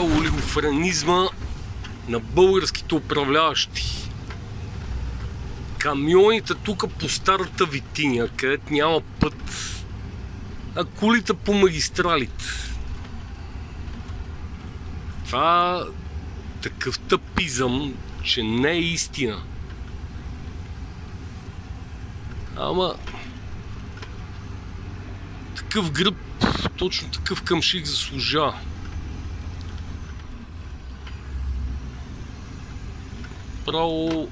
Олигофренизма на българските управляващи. Камионите тук по старата Витиня, където няма път, а колите по магистралите. Това такъв тъпизъм, че не е истина. Ама такъв гръб, точно такъв къмшик заслужава. Право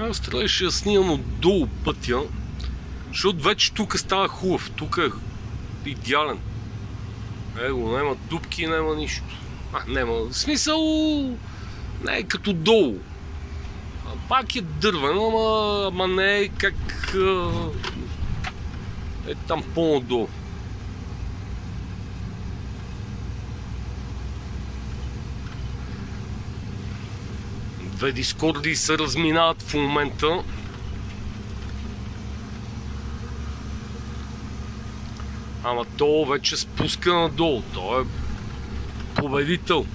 Аз трябваше да снимам отдолу пътя, защото вече тук става хубав, тук е идеален. Его, няма дупки, няма нищо. А, няма. В смисъл, не е като долу. А, пак е дървен, ама, ама не е как е там по-надолу. Две дискорди се разминават в момента. Ама то вече спуска надолу. То е победител.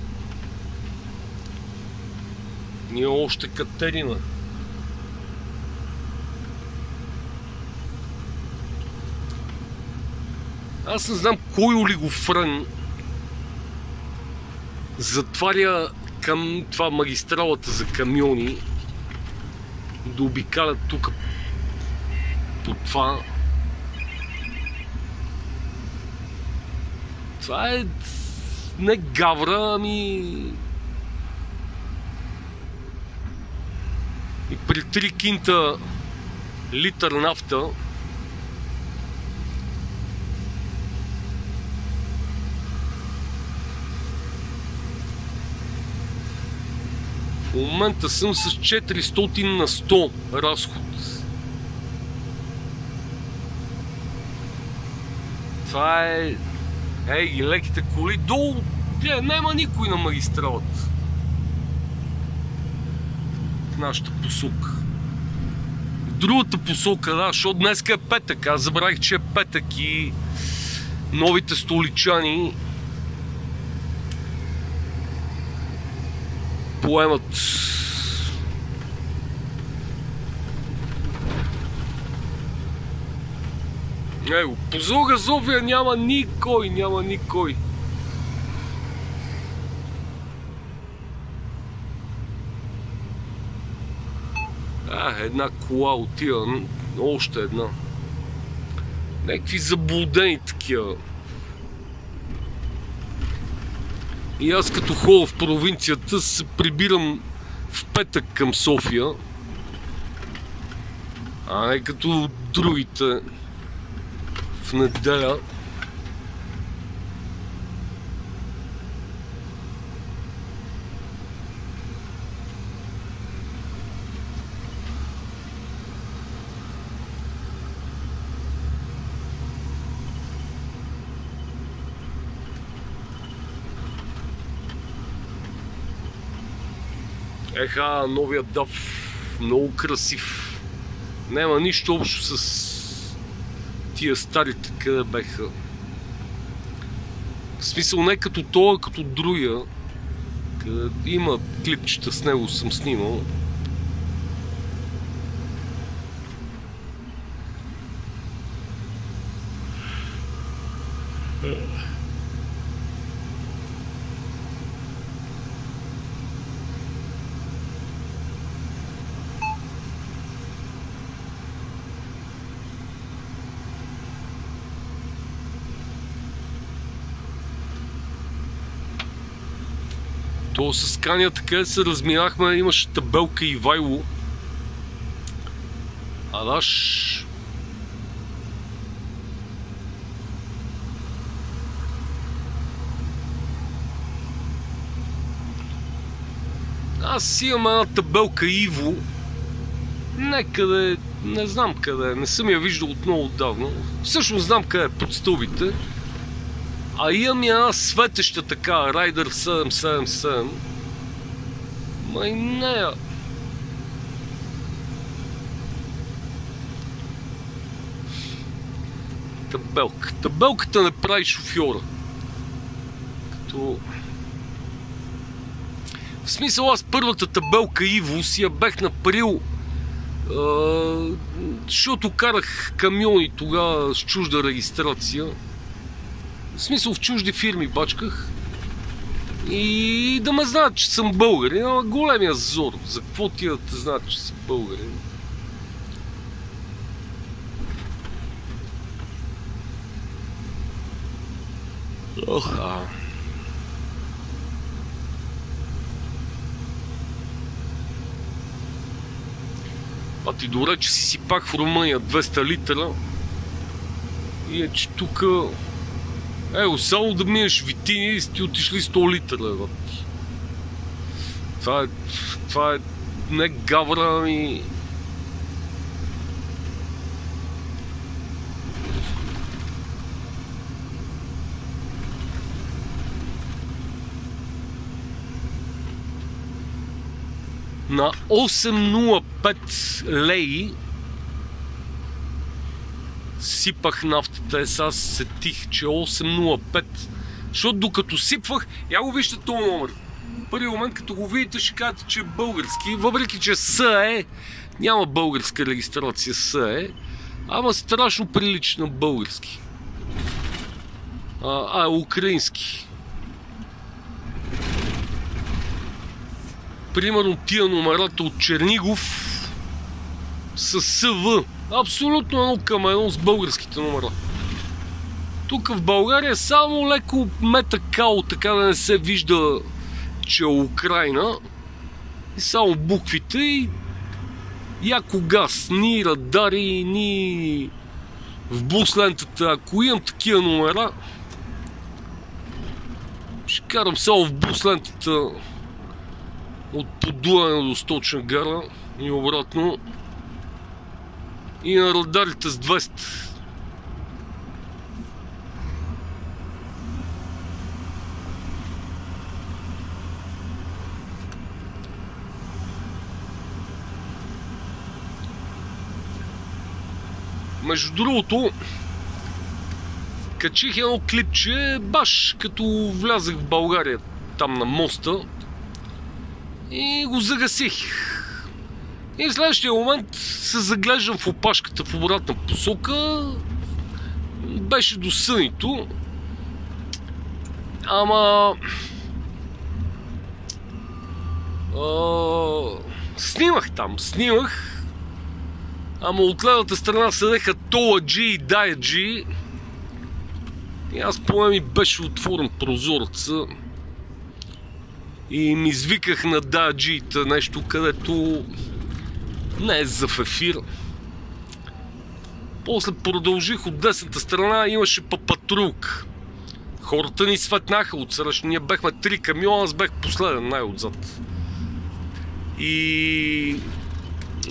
Ние още Катерина. Аз не знам кой олигофрен затваря към това магистралата за камиони да обикалят тук по това. Това е не гавра, ами и при 3 кинта литър нафта В момента съм с 400 на 100 разход. Това е... Ей ги леките коли долу. Гледа, няма никой на магистралата. В нашата посока. В другата посока, да, защото днес е петък. Аз забравих, че е петък и новите столичани поемат Его, по Зога Зофия няма никой, няма никой. А, една кола отива, още една. Некви заблудени такива. И аз като хода в провинцията се прибирам в петък към София, а не като другите в неделя. Еха, новия дъв, много красив. Няма нищо общо с тия старите, къде беха. В смисъл не като това, като другия. Къде има клипчета с него съм снимал. То с Каня така се разминахме, имаше табелка и Вайло. А наш... Аз имам една табелка Иво. Некъде, не знам къде, не съм я виждал от много отдавна. Всъщност знам къде е под стълбите. А имам и една светеща така, Rider 777. Май нея. Табелка. Табелката не прави шофьора. Като... В смисъл аз първата табелка Иво си я бех наприл защото карах камиони тогава с чужда регистрация. В смисъл в чужди фирми бачках. И да ме знаят, че съм българин. Ама големия зор. За какво ти да те знаят, че съм българин? Ох, а... А ти добре, че си си в Румъния 200 литра и е, че тук Ево, само да минеш витини и си ти отишли 100 литра. Бе. Това е, това е не гавра, ами... на 8,05 леи сипах нафтата. Е, сега сетих, че 8,05. Защото докато сипвах, я го вижте този номер. В първи момент, като го видите, ще кажете, че е български. Въпреки, че С е, няма българска регистрация С е, ама страшно прилична български. А, а украински. примерно тия номерата от Чернигов с СВ. Абсолютно едно към едно с българските номера. Тук в България само леко мета као, така да не се вижда, че е Украина. И само буквите и яко газ. Ни радари, ни в бус лентата. Ако имам такива номера, ще карам само в бус лентата от подуване до сточна гара и обратно и на радарите с 200 Между другото, качих едно клипче, баш като влязах в България, там на моста, и го загасих. И в следващия момент се заглеждам в опашката в обратна посока. Беше до сънито. Ама... А, снимах там, снимах. Ама от левата страна седеха Тола Джи и Дая Джи. И аз по ми беше отворен прозореца и им извиках на даджита нещо, където не за в ефир. После продължих от десната страна, имаше па патрулк. Хората ни светнаха отсреща. Ние бехме три камиона, аз бех последен най-отзад. И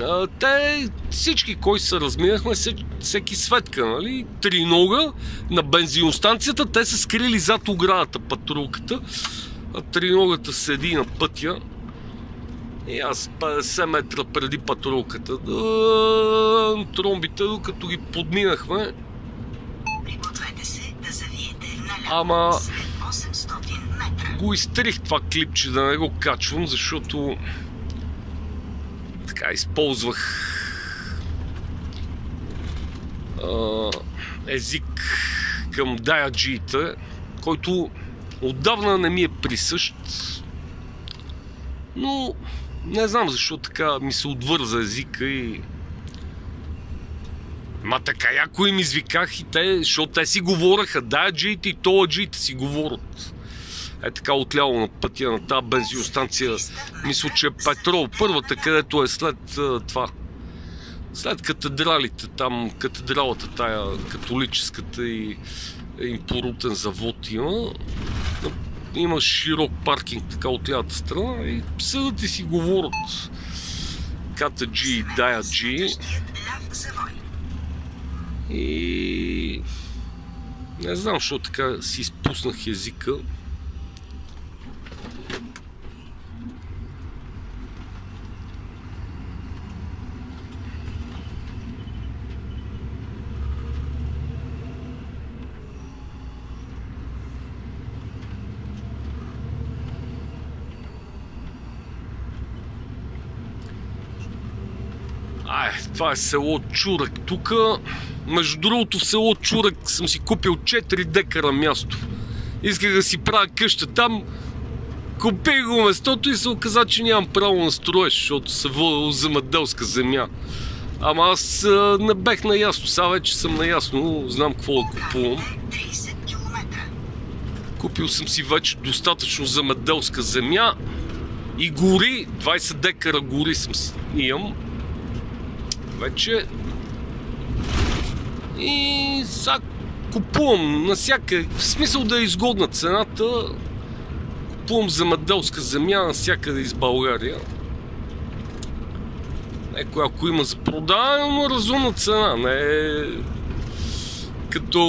а, те всички, кой се разминахме, всеки светка, нали? Три нога на бензиностанцията, те се скрили зад оградата патрулката а триногата седи на пътя и аз 50 метра преди патрулката. Да, тромбите, докато ги подминахме. Ама го изтрих това клипче да не го качвам, защото така използвах а, език към даяджиите, който отдавна не ми е присъщ, но не знам защо така ми се отвърза езика и... Ма така яко им извиках и те, защото те си говореха, да, джиите и то джиите си говорят. е така отляло на пътя на тази бензиностанция. Мисля, че е Петрол, първата, където е след това. След катедралите, там катедралата тая католическата и един порутен завод има. Има широк паркинг така от лявата страна и седат и си говорят Ката G и Дая G. И не знам, защо така си изпуснах езика. Това е село Чурък. Тук, между другото, в село Чурък съм си купил 4 декара място. Исках да си правя къща там. Купих го местото и се оказа, че нямам право на строеж, защото се водил земеделска земя. Ама аз не бех наясно. Сега вече съм наясно. Знам какво да купувам. Купил съм си вече достатъчно земеделска земя и гори. 20 декара гори съм имам вече. И сега купувам навсякъде, в смисъл да е изгодна цената, купувам земеделска земя навсякъде из България. Некой ако има за продаване, но разумна цена, не е като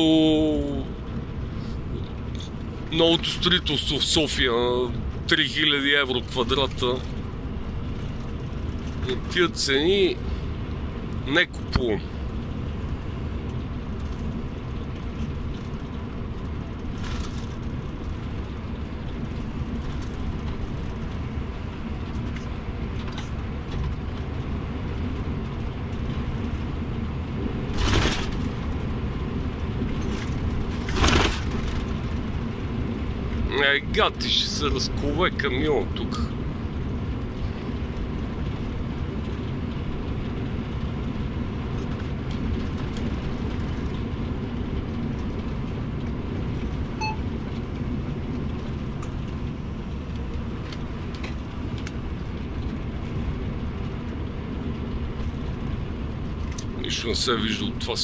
новото строителство в София 3000 евро квадрата. И тия цени не купувам. Е, гати ще се разкове камион тук. Нищо не се е вижда от това